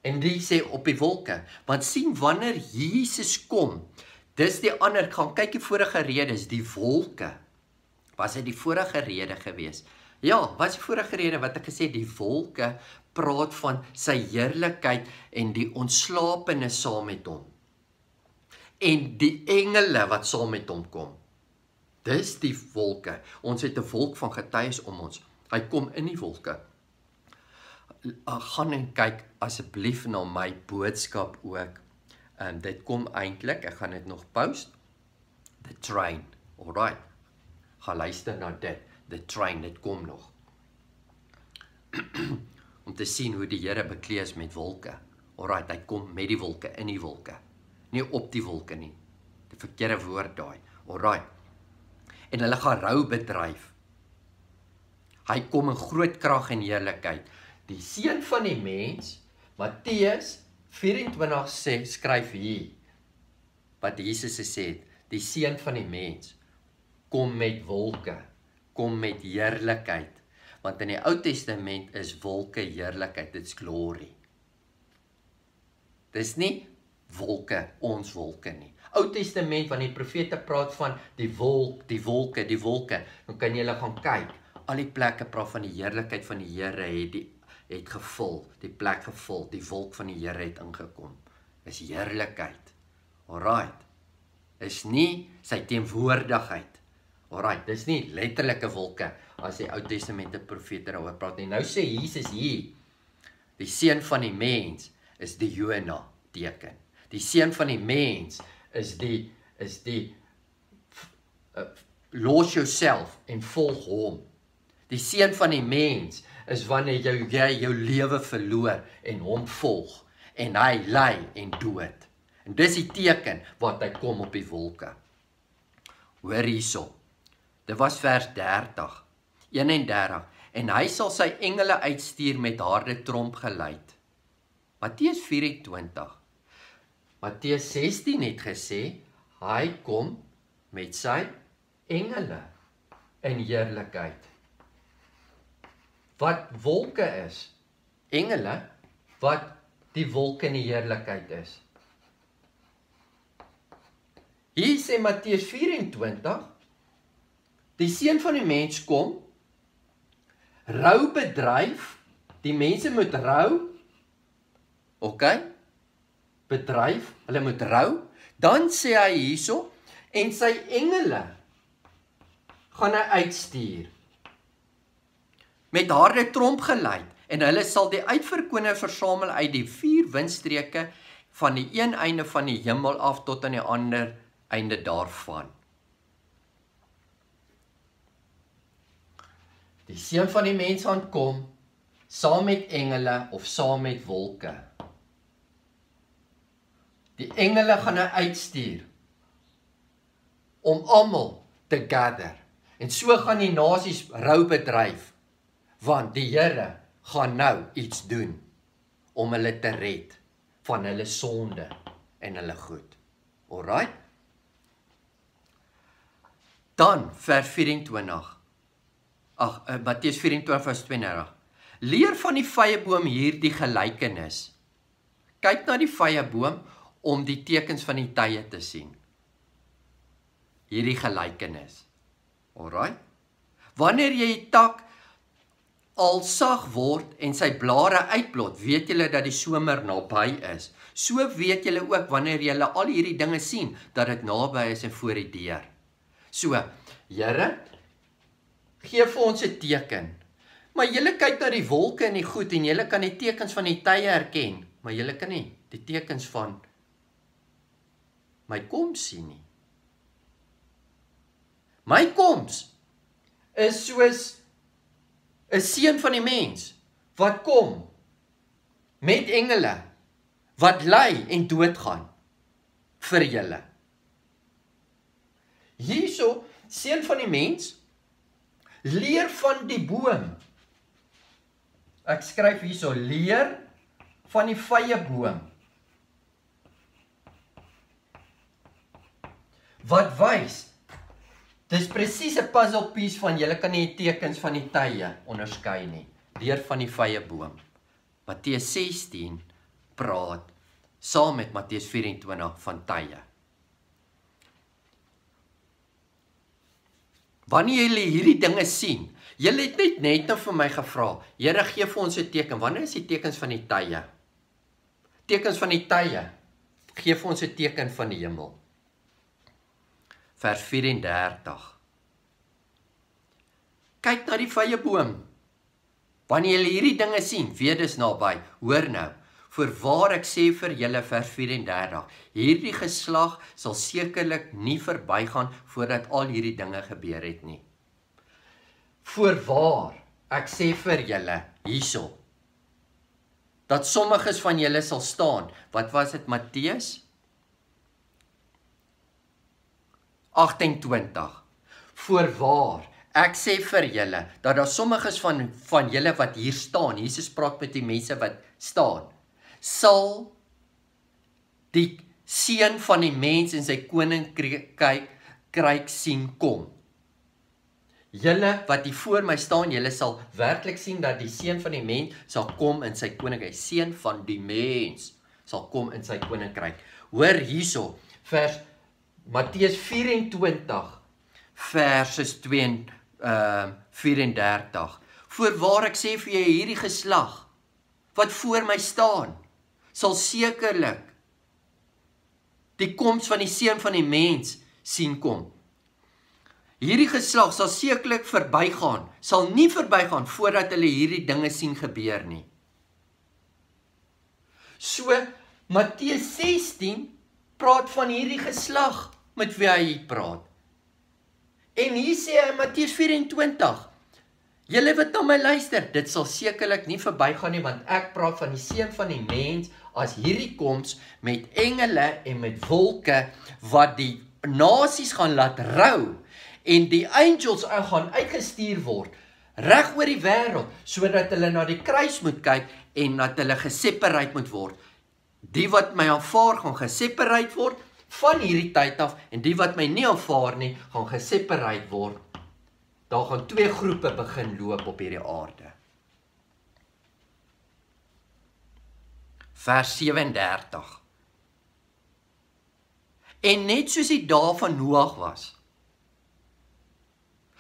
en die sê op die wolke. Want sien wanneer Jesus kom, dis die ander gaan kyk die vorige redes, die wolke. Was dit die vorige rede gewees? Ja, was die vorige rede wat ek gesê die wolke praat van sy heerlikheid en die ontslapene saam met hom. En die engele wat saam met hom kom. Dis die wolke. Ons het 'n wolk van getuies om ons. Hy kom in die wolke. Gaan en kyk asseblief na my boodskap ook. En dit kom eintlik, ek gaan dit nog post. The train. Alright. Gaan luister na dit. The train, dit kom nog. [clears throat] om te sien hoe die Here bekleed is met wolke. Alraai, hy kom met die wolke in die wolke. Nie op die wolke nie. Die verkeerde woord daai. Alraai. En hulle gaan rou bedryf. Hy kom in groot krag en heerlikheid. Die seun van die mens, Matteus 24 sê skryf hier wat Jesus gesê het, die seun van die mens kom met wolke, kom met heerlikheid want in die Ou Testament is wolke heerlikheid, dit's glory. Dis nie wolke, ons wolke nie. Ou Testament wanneer die profete praat van die wolk, die wolke, die wolke, dan kan jy hulle gaan kyk al die plekke praat van die heerlikheid van die Here het die het gevul, die plek gevul, die wolk van die Here het ingekom. Is heerlikheid. Alraight. Is nie sy teenwoordigheid. Alraight, dis nie letterlike wolke as die Ou Testament profete daaroor praat nie. Nou sê Jesus hier die seun van die mens is die Jona teken. Die seun van die mens is die is die uh, los jouself en volg hom. Die seun van die mens is wanneer jy jy jou lewe verloor en hom volg en hy ly en dood. En dis die teken wat hy kom op die wolke. Hoor hierso. Dit was vers 30. 31 en hy sal sy engele uitstuur met harde tromp geluid. Matteus 24. Matteus 16 het gesê hy kom met sy engele in heerlikheid. Wat wolke is? Engele? Wat die wolke in die heerlikheid is. Hier sê Matteus 24 Die seun van die mens kom. Rou bedryf. Die mense moet rou. OK. Bedryf. Hulle moet rou. Dan sê hy hierso en sy engele gaan hy uitstuur met harde tromp gelei en hulle sal die uitverkone versamel uit die vier windstreke van die een einde van die hemel af tot aan die ander einde daarvan. Die seun van die mens gaan kom saam met engele of saam met wolke. Die engele gaan hy uitstuur om almal te gather. En so gaan die nasies rou bedryf want die Here gaan nou iets doen om hulle te red van hulle sonde en hulle goed. Alraai. Dan vers 24. Ag uh, Matteus 24 vers 32. Leer van die vyeboom hierdie gelykenis. Kyk na die vyeboom om die tekens van die tye te sien. Hierdie gelykenis. Alraai. Wanneer jy 'n tak al sag word en sy blare uitblot, weet julle dat die somer naby is. So weet julle ook wanneer julle al hierdie dinge sien dat dit naby is en voor die deur. So, Here, gee vir ons 'n teken. Maar julle kyk na die wolke en die goed en julle kan die tekens van die tye herken, maar julle kan nie die tekens van my koms sien nie. My koms is soos 'n seun van die mens wat kom met engele wat ly en doodgaan vir julle. Hierso seun van die mens leer van die boom. Ek skryf hierso leer van die vye boom. Wat wys Dis presies 'n puzzle piece van julle kan nie tekens van die tye onderskei nie. Leer van die vye boom. Matteus 16 praat saam met Matteus 24 van tye. Wanneer julle hierdie dinge sien, julle het net net nou vir my gevra, Here gee vir ons 'n teken. Wanneer is die tekens van die tye? Tekens van die tye. Gee vir ons 'n teken van die hemel vers 34. Kyk na die vye boom. Wanneer jy hierdie dinge sien, weet dis naby. Hoor nou. Voorwaar ek sê vir julle vers 34, hierdie geslag sal sekerlik nie verbygaan voordat al hierdie dinge gebeur het nie. Voorwaar ek sê vir julle hierso dat sommiges van julle sal staan. Wat was dit Matteus 28. Voorwaar, ek sê vir julle dat daar sommiges van van julle wat hier staan, Jesus praat met die mense wat staan, sal die seun van die mens in sy koninkryk kryk sien kom. Julle wat hier voor my staan, julle sal werklik sien dat die seun van die mens sal kom in sy koninkryk. Seun van die mens sal kom in sy koninkryk. Hoor hierso, vers Matteus 24 verses 2 uh 34. Voorwaar ek sê vir jou hierdie geslag wat voor my staan sal sekerlik die koms van die seun van die mens sien kom. Hierdie geslag sal sekerlik verbygaan, sal nie verbygaan voordat hulle hierdie dinge sien gebeur nie. So Matteus 16 praat van hierdie geslag met wie hy praat. En hier sê hy in Matteus 24 Julle wat na my luister, dit sal sekerlik nie verbygaan nie want ek praat van die seun van die mens as hierdie koms met engele en met wolke wat die nasies gaan laat rou en die angels gaan uitgestuur word reg oor die wêreld sodat hulle na die kruis moet kyk en dat hulle gesepareer moet word. Die wat my aanvaar gaan gesepareer word van hierdie tyd af en die wat my nie aanvaar nie gaan gesepareer word. Daar gaan twee groepe begin loop op hierdie aarde. Vers 37. En net soos die dae van Noag was.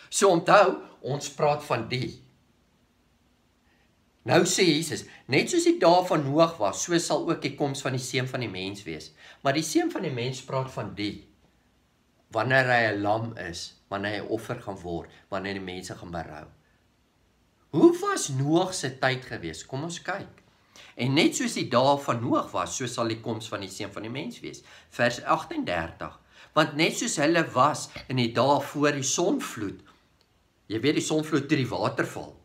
So onthou, ons praat van die Nou sê Jesus, net soos die dae van Noag was, so sal ook die koms van die seun van die mens wees. Maar die seun van die mens praat van die wanneer hy 'n lam is, wanneer hy 'n offer gaan word, wanneer die mense gaan berou. Hoe was Noag se tyd gewees? Kom ons kyk. En net soos die dae van Noag was, so sal die koms van die seun van die mens wees. Vers 38. Want net soos hulle was in die dae voor die sonvloed. Jy weet die sonvloed toe die water val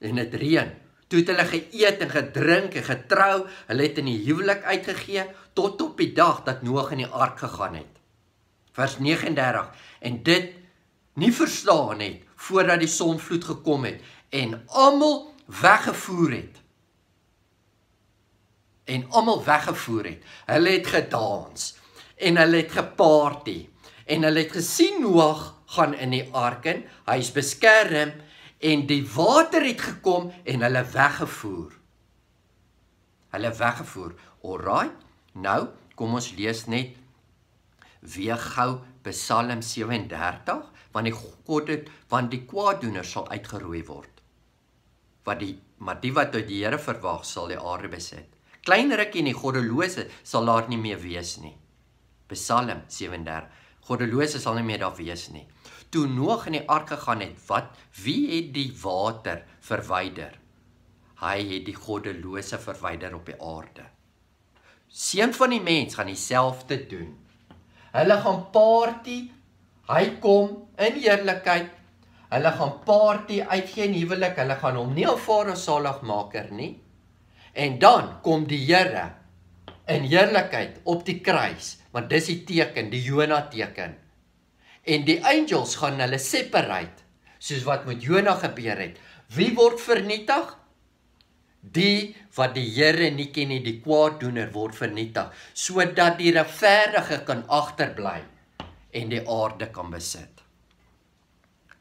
en dit reën. Toe het hulle geëet en gedrink en getrou. Hulle het in die huwelik uitgegee tot op die dag dat Noag in die ark gegaan het. Vers 39 en dit nie verstaan het voordat die sonvloed gekom het en almal weggevoer het. En almal weggevoer het. Hulle het gedans en hulle het geparty en hulle het gesien Noag gaan in die ark in. Hy's beskerm en die water het gekom en hulle weggevoer. Hulle weggevoer. Alraai. Nou kom ons lees net weer gou Psalm 37 want die God het want die kwaaddoener sal uitgeroei word. Wat die maar die wat uit die Here verwag sal die aarde besit. Klein rukkie en die goddelose sal daar nie meer wees nie. Psalm 37. Goddelose sal nie meer daar wees nie toe Noag in die ark gegaan het, wat wie het die water verwyder? Hy het die goddelose verwyder op die aarde. Seun van die mens gaan dieselfde doen. Hulle gaan party. Hy kom in eerlikheid. Hulle gaan party uit geen huwelik. Hulle gaan hom nie aanvaar as saligmaker nie. En dan kom die Here in heerlikheid op die kruis, want dis die teken, die Jona teken en die angels gaan hulle separate soos wat met Jona gebeur het. Wie word vernietig? Die wat die Here nie ken nie, die kwaaddoener word vernietig sodat die regverdige kan agterbly en die aarde kan besit.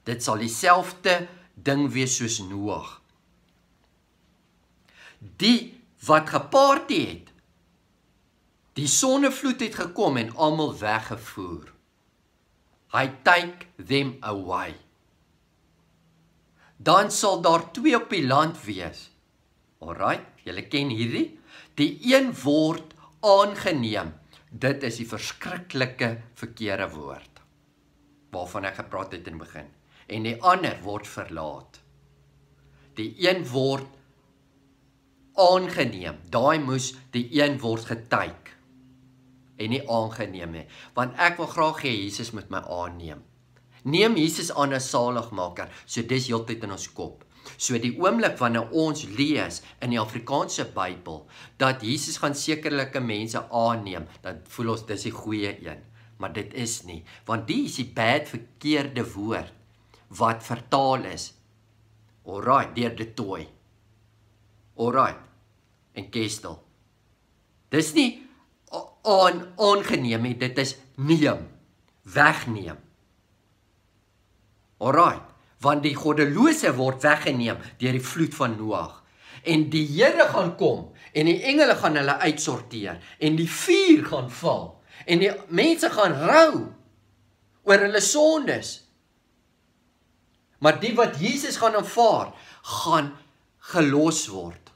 Dit sal dieselfde ding wees soos Noag. Die wat gepaarty het. Die sonnevloed het gekom en almal weggevoer. I take them away. Dan sal daar twee op die land wees. Alraai, julle ken hierdie. Die een word aangeneem. Dit is die verskriklike verkeerde woord waarvan ek gepraat het in die begin. En die ander word verlaat. Die een word aangeneem. Daai moes die een word getyk en nie aangeneem nie, want ek wil graag hê Jesus moet my aanneem. Neem Jesus aan as saligmaker, so dis heeltyd in ons kop. So die oomblik wanneer ons lees in die Afrikaanse Bybel dat Jesus gaan sekerlike mense aanneem, dan voel ons dis die goeie een, maar dit is nie, want die is die bad verkeerde woord wat vertaal is. Alraai, deur die toy. Alraai. En Kestel. Dis nie aan aangeneem het dit is neem wegneem. Alraai want die goddelose word weggeneem deur die vloed van Noag. En die Here gaan kom en die engele gaan hulle uitsorteer en die vuur gaan val en die mense gaan rou oor hulle sondes. Maar die wat Jesus gaan aanvaar, gaan gelos word.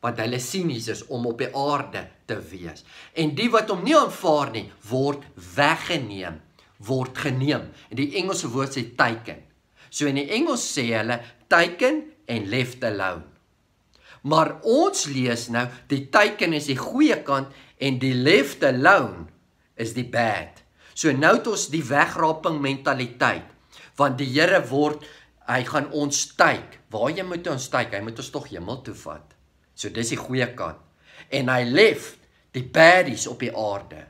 Want hulle sien Jesus om op die aarde te wees. En die wat hom nie aanvaar nie, word weggeneem, word geneem. En die Engelse woord sê taken. So in die Engels sê hulle taken en left alone. Maar ons lees nou die taken is die goeie kant en die left alone is die bad. So nou het ons die wegraping mentaliteit. Want die Here word hy gaan ons tyd. Waar jy moet ons tyd? Hy moet ons tog hemel toe vat. So dis die goeie kant. En hy left die baddies op die aarde.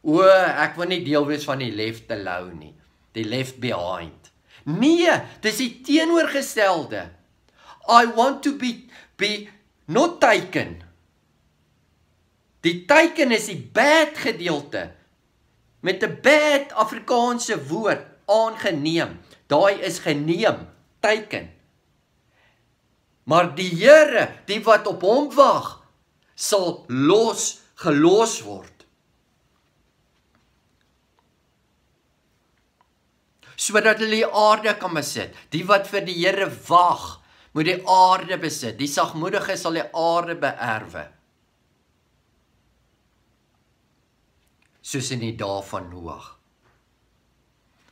O, ek wil nie deel wees van die left alone nie. Die left behind. Nee, dis die teenoorgestelde. I want to be be not taken. Die teken is die bad gedeelte met 'n bad Afrikaanse woord aangeneem. Daai is geneem, teken. Maar die Here, die wat op hom wag, sal los gelos word. sodat hulle die aarde kan besit. Die wat vir die Here wag, moet die aarde besit. Die sagmoedige sal die aarde beerwe. Soos in die dae van Noag.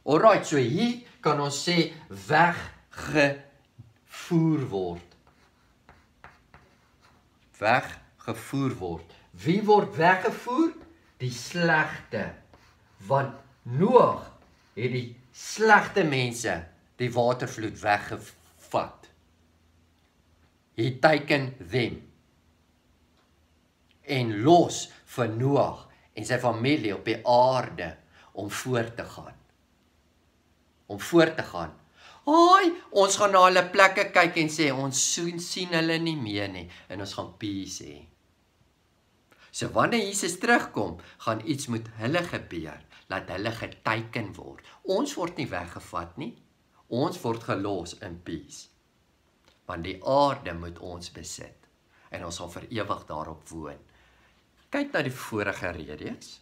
Alraai, so hier kan ons sê weggevoer word. Weggevoer word. Wie word weggevoer? Die slegte. Want Noag het die slegte mense die watervloed weggevat. He taken them. En los vir Noag en sy familie op die aarde om voort te gaan. Om voort te gaan. Haai, ons gaan na hulle plekke kyk en sê ons soen sien hulle nie meer nie en ons gaan peace hê. So wanneer Jesus terugkom, gaan iets met hulle gebeur laat hulle geteken word. Ons word nie weggevat nie. Ons word gelos in peace. Want die aarde moet ons besit en ons sal vir ewig daarop woon. Kyk na die vorige redes.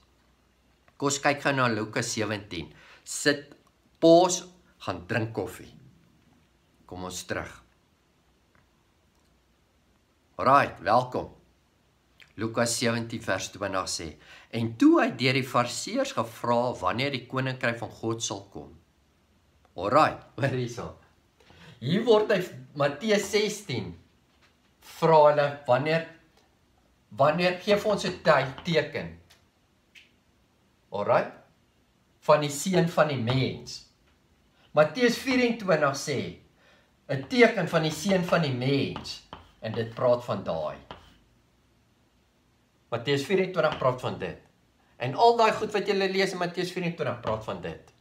Kom ons kyk gou na Lukas 17. Sit pos gaan drink koffie. Kom ons terug. Alraai, welkom. Lukas 17 vers 20 sê: En toe hy deur die Fariseërs gevra wanneer die koninkryk van God sal kom. Alraai, hoor hierso. Hier word hy Matteus 16 vra hulle wanneer wanneer gee vir ons 'n teken. Alraai? Van die seun van die mens. Matteus 24 sê 'n teken van die seun van die mens en dit praat van daai. Matteus 24 praat van dit. En al daai goed wat jy lees in Matteus 24 praat van dit.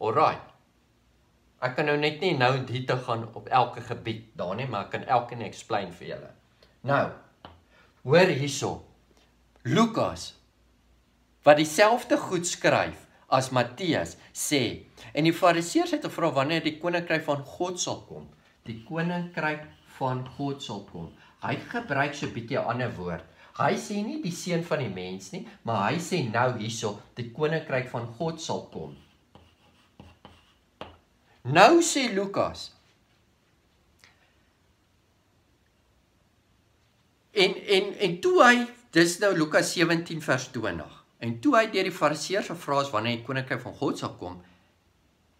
Alraai. Ek kan nou net nie nou hier te gaan op elke gebied daar nie, maar ek kan elkeen explain vir julle. Nou, hoor hierso. Lukas wat dieselfde goed skryf as Matteus sê en die fariseërs het gevra wanneer die koninkryk van God sal kom. Die koninkryk van God sal kom. Hy gebruik so 'n bietjie 'n ander woord. Hy sê nie die seun van die mens nie, maar hy sê nou hierso die koninkryk van God sal kom. Nou sê Lukas En en en toe hy dis nou Lukas 17 vers 20. En toe hy deur die fariseërs gevra is wanneer die koninkryk van God sal kom,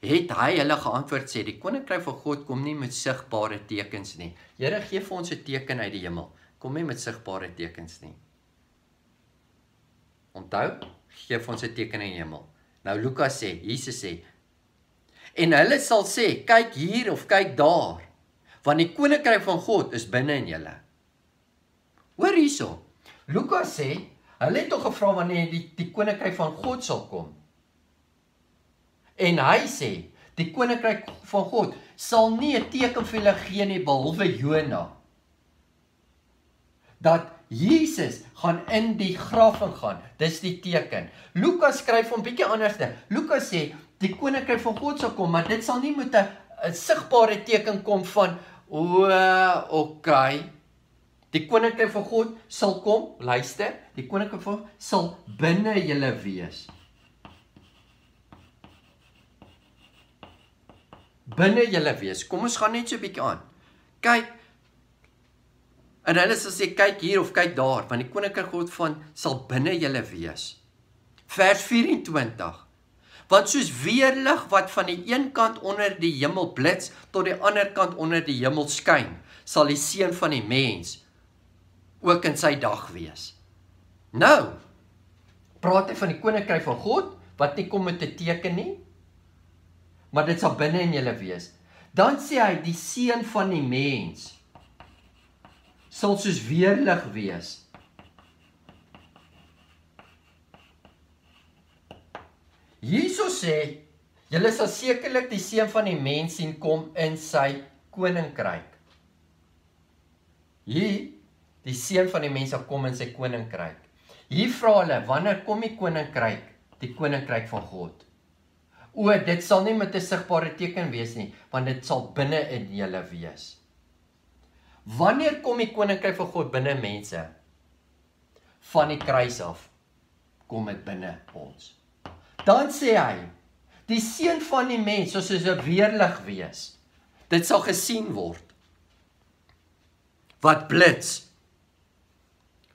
het hy hulle geantwoord sê die koninkryk van God kom nie met sigbare tekens nie. Here gee vir ons 'n teken uit die hemel kom nie met sigbare tekens nie. Onthou, gee vir ons 'n teken in die hemel. Nou Lukas sê, Jesus sê en hulle sal sê, kyk hier of kyk daar, want die koninkryk van God is binne in julle. Hoor hierso. Lukas sê, hulle het tog gevra wanneer die die koninkryk van God sal kom. En hy sê, die koninkryk van God sal nie 'n teken vir hulle gee nie behalwe Jona dat Jesus gaan in die graf ingaan. Dis die teken. Lukas skryf hom bietjie anderste. Lukas sê die koninkryk van God sal kom, maar dit sal nie met 'n sigbare teken kom van o, okay. Die koninkryk van God sal kom. Luister, die koninkryk van sal binne julle wees. binne julle wees. Kom ons gaan net so 'n bietjie aan. Kyk. En hulle sê sê kyk hier of kyk daar, want die koninkryk God van sal binne julle wees. Vers 24. Want soos weerlig wat van die een kant onder die hemel blits tot die ander kant onder die hemel skyn, sal die seun van die mens ook in sy dag wees. Nou praat hy van die koninkryk van God wat nie kom met 'n teken nie, maar dit sal binne in julle wees. Dan sê hy die seun van die mens sal soos weerlig wees. Jesus sê julle sal sekerlik die seun van die mens sien kom in sy koninkryk. Hier die seun van die mens sal kom in sy koninkryk. Hier vra hulle wanneer kom die koninkryk, die koninkryk van God? O, dit sal nie met 'n sigbare teken wees nie, want dit sal binne in julle wees. Wanneer kom die koninkryk van God binne mense? Van die kruis af kom dit binne ons. Dan sê hy, die seun van die mens sal soos 'n weerlig wees. Dit sal gesien word. Wat blits.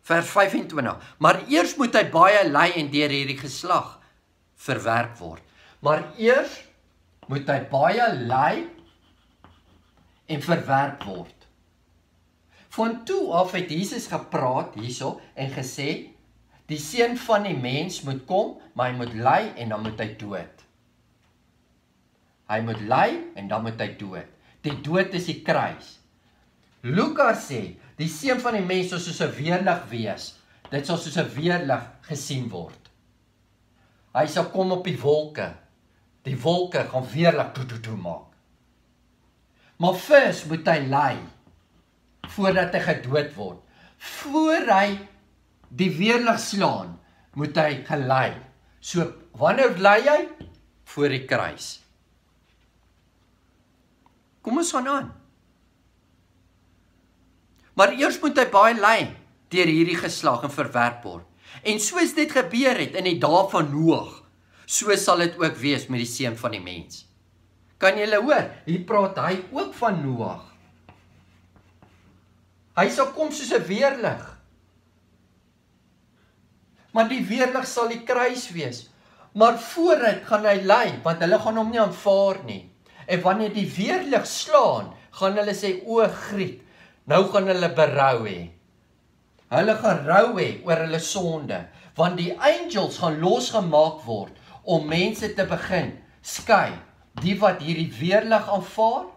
Vers 25. Maar eers moet hy baie ly en deur hierdie geslag verwerp word. Maar eers moet hy baie ly en verwerp word. Van toe af het Jesus gepraat hierso en gesê die seun van die mens moet kom, maar hy moet ly en dan moet hy dood. Hy moet ly en dan moet hy dood. Die dood is die kruis. Lukas sê die seun van die mens sal soos 'n weerlig wees. Dit sal soos 'n weerlig gesien word. Hy sal kom op die wolke. Die wolke gaan weerlig toe toe maak. Maar vers moet hy ly voordat hy gedood word. Voor hy die weerlig slaan, moet hy gelei. So wanneer ly hy voor die kruis? Kom ons gaan aan. Maar eers moet hy baie ly deur hierdie geslag en verwerp word. En soos dit gebeur het in die dae van Noag, so sal dit ook wees met die seun van die mens. Kan jy hoor? Hier praat hy ook van Noag. Hy sal kom soos 'n weerlig. Maar die weerlig sal die kruis wees. Maar vooruit gaan hy ly, want hulle gaan hom nie aanvaar nie. En wanneer die weerlig slaan, gaan hulle sê o, Griet, nou gaan hulle berou hê. Hulle gaan rou hê oor hulle sonde, want die angels gaan losgemaak word om mense te begin skei. Die wat hierdie weerlig aanvaar,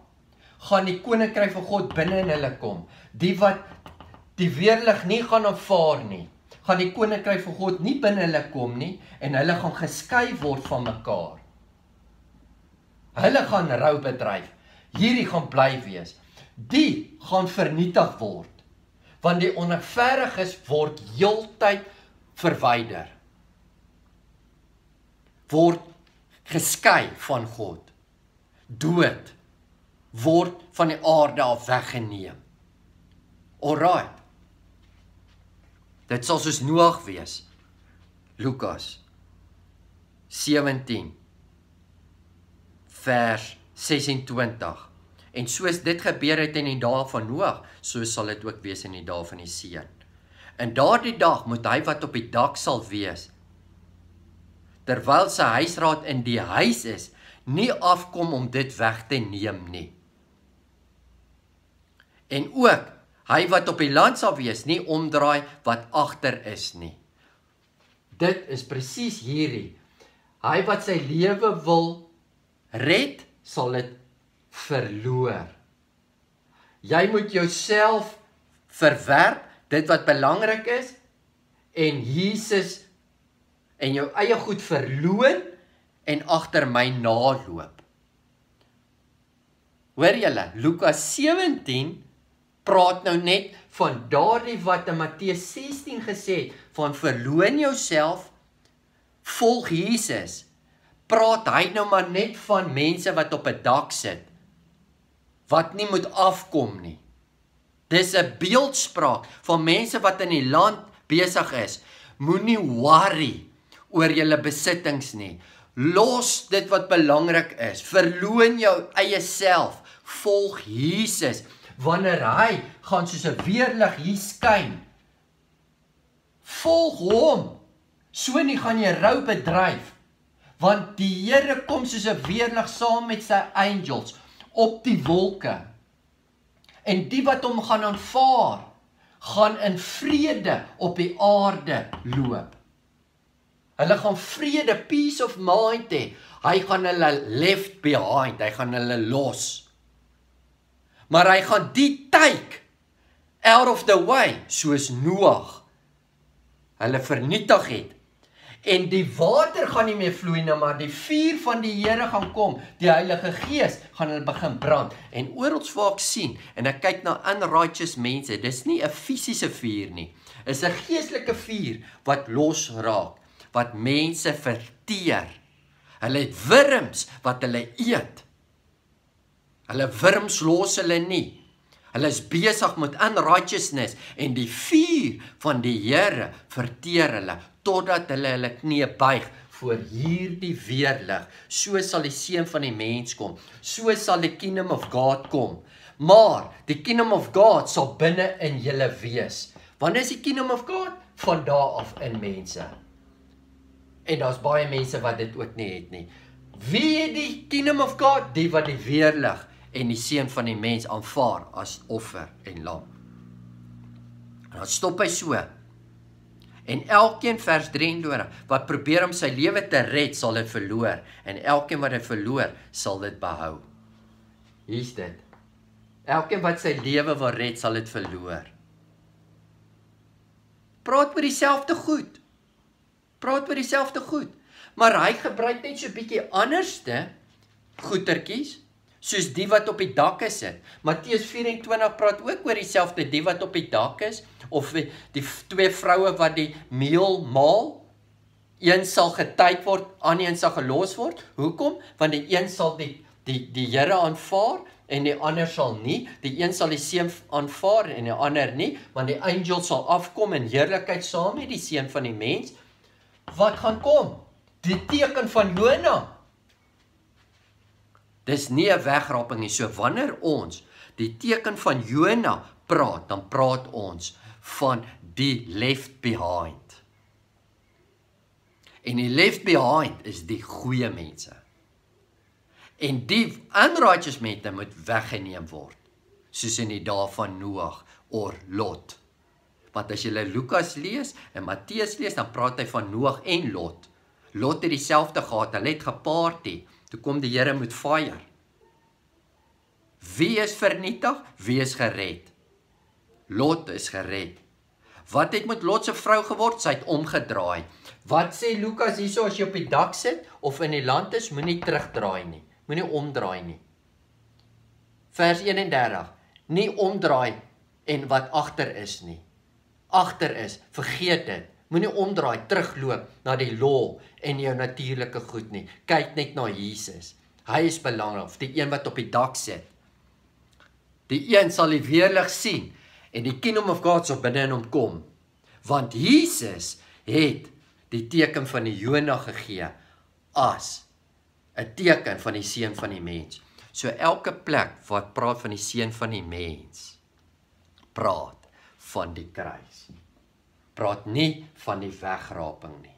gaan die koninkryk van God binne in hulle kom. Die wat die weerlig nie gaan aanvaar nie, gaan die koninkryk van God nie binne hulle kom nie en hulle gaan geskei word van mekaar. Hulle gaan rou bedryf. Hierdie gaan bly wees. Die gaan vernietig word. Want die onregverdiges word heeltyd verwyder. Word geskei van God. Dood word van die aarde af weggeneem. Alraai. Dit sal soos Noag wees. Lukas 17 vers 26. En soos dit gebeur het in die dae van Noag, so sal dit ook wees in die dae van die seun. In daardie dag moet hy wat op die dak sal wees terwyl sy huisraad in die huis is, nie afkom om dit weg te neem nie. En ook Hy wat op die land sal wees, nie omdraai wat agter is nie. Dit is presies hierdie. Hy wat sy lewe wil red, sal dit verloor. Jy moet jouself verwerp, dit wat belangrik is en Jesus en jou eie goed verloon en agter my naloop. Hoor julle, Lukas 17 praat nou net van daardie wat in Matteus 16 gesê het van verloon jouself volg Jesus. Praat hy nou maar net van mense wat op 'n dak sit wat nie moet afkom nie. Dis 'n beeldspraak van mense wat in die land besig is. Moenie worry oor julle besittings nie. Los dit wat belangrik is. Verloon jou eie self. Volg Jesus wanneer hy gaan soos 'n weerlig hier skyn. Volg hom. So nie gaan jy rou bedryf want die Here kom soos 'n weerlig saam met sy angels op die wolke. En die wat hom gaan aanvaar, gaan in vrede op die aarde loop. Hulle gaan vrede, peace of mind hê. Hy gaan hulle left behind, hy gaan hulle los. Maar hy gaan die tyd out of the way soos Noag hulle vernietig het. En die water gaan nie meer vloei nie, maar die vuur van die Here gaan kom. Die Heilige Gees gaan hulle begin brand. En oral waar ek sien en ek kyk na unrighteous mense, dis nie 'n fisiese vuur nie. Is 'n geestelike vuur wat losraak wat mense verteer. Hulle het wurms wat hulle eet. Hulle wurms los hulle nie. Hulle is besig met unrighteousness en die vuur van die Here verteer hulle totdat hulle hulle knie buig voor hierdie weerlig. So sal die seun van die mens kom. So sal die kingdom of God kom. Maar die kingdom of God sal binne in julle wees. Wanneer is die kingdom of God? Van daar af in mense. En daar's baie mense wat dit ook nie het nie. Wie het die kingdom of God, die wat die weerlig en die seun van die mens aanvaar as offer en lam. En dan stop hy so. En elkeen vers 23 wat probeer om sy lewe te red, sal dit verloor en elkeen wat dit verloor, sal dit behou. Hier's dit. Elkeen wat sy lewe wil red, sal dit verloor. Praat oor dieselfde goed praat oor dieselfde goed. Maar hy gebruik net so 'n bietjie anderste goetertjies soos die wat op die dak is. Matteus 24 praat ook oor dieselfde die wat op die dak is of die, twee vroue wat die meel maal. Een sal getyk word, ander een sal gelos word. Hoekom? Want die een sal die die die Here aanvaar en die ander sal nie. Die een sal die seun aanvaar en die ander nie, want die angel sal afkom in heerlikheid saam met die seun van die mens wat gaan kom? Die teken van Jona. Dis nie 'n wegraping nie. So wanneer ons die teken van Jona praat, dan praat ons van die left behind. En die left behind is die goeie mense. En die unrighteous mense moet weggeneem word, soos in die dae van Noag of Lot. Want as jy Lukas lees en Matteus lees, dan praat hy van Noag en Lot. Lot het dieselfde gehad, hulle het geparty. Toe kom die Here met fire. Wie is vernietig? Wie is gered? Lot is gered. Wat het met Lot se vrou geword? Sy het omgedraai. Wat sê Lukas hierso as jy op die dak sit of in die land is, moenie terugdraai nie. Moenie omdraai nie. Vers 31. Nie omdraai en wat agter is nie agter is, vergeet dit. Moenie omdraai, terugloop na die law en jou natuurlike goed nie. Kyk net na Jesus. Hy is belangrik, die een wat op die dak sit. Die een sal die weerlig sien en die kingdom of God sal binne in hom kom. Want Jesus het die teken van die Jona gegee as 'n teken van die seun van die mens. So elke plek wat praat van die seun van die mens praat van die kruis. Praat nie van die wegraping nie.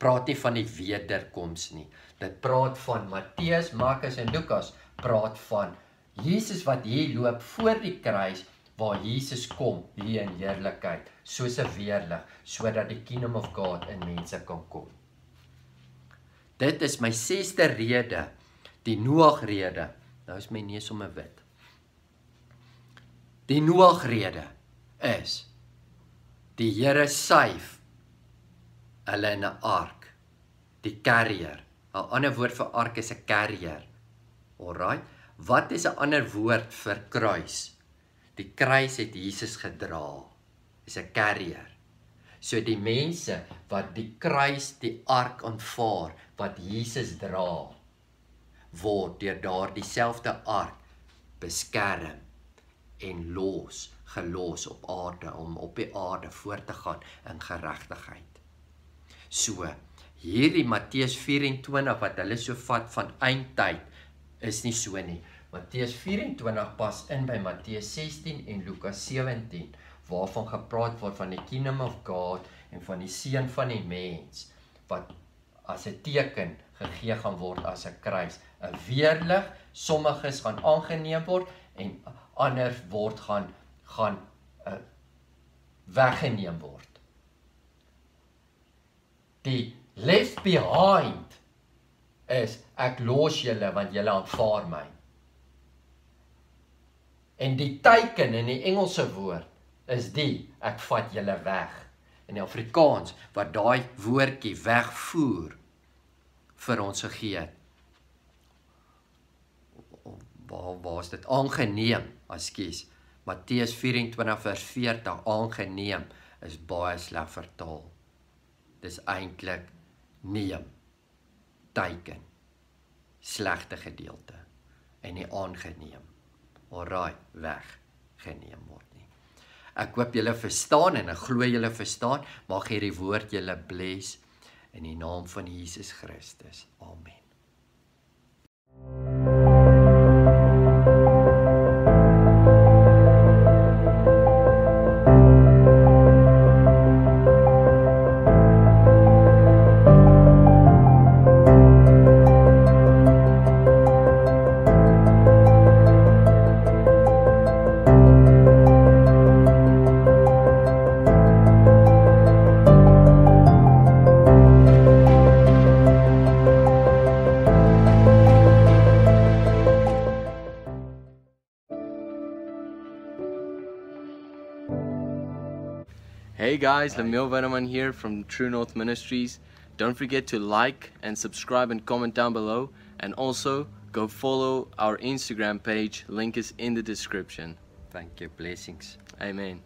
Praat nie van die wederkoms nie. Dit praat van Matteus, Markus en Lukas praat van Jesus wat hier loop voor die kruis waar Jesus kom hier in heerlikheid soos 'n weerlig sodat die kingdom of God in mense kan kom. Dit is my sesde rede, die Noag rede. Nou is my neus om 'n wit. Die Noag rede is die Here syf hulle in 'n ark. Die carrier. 'n ander woord vir ark is 'n carrier. Alraai wat is 'n ander woord vir kruis? Die kruis het Jesus gedra. Is 'n carrier. So die mense wat die kruis die ark aanvaar wat Jesus dra word deur daardie selfde ark beskerm en los gelos op aarde om op die aarde voort te gaan in geregtigheid. So hierdie Matteus 24 wat hulle so vat van eindtyd is nie so nie. Matteus 24 pas in by Matteus 16 en Lukas 17 waarvan gepraat word van die kingdom of God en van die seun van die mens wat as 'n teken gegee gaan word as 'n kruis, 'n weerlig, sommiges gaan aangeneem word en ander word gaan gaan uh, weggeneem word. Die left behind is ek los julle want julle aanvaar my. En die teken in die Engelse woord is die ek vat julle weg. In Afrikaans wat daai woordjie wegvoer vir ons gegee het. Waar waar is dit aangeneem? Ekskuus. Matteus 24 vers 40 aangeneem is baie sleg vertaal. Dis eintlik neem teiken slegte gedeelte en nie aangeneem. Alraai weg geneem word nie. Ek hoop julle verstaan en ek glo julle verstaan. Mag hierdie woord julle bless in die naam van Jesus Christus. Amen. Hey guys, Lamil Veneman here from True North Ministries. Don't forget to like and subscribe and comment down below. And also go follow our Instagram page. Link is in the description. Thank you. Blessings. Amen.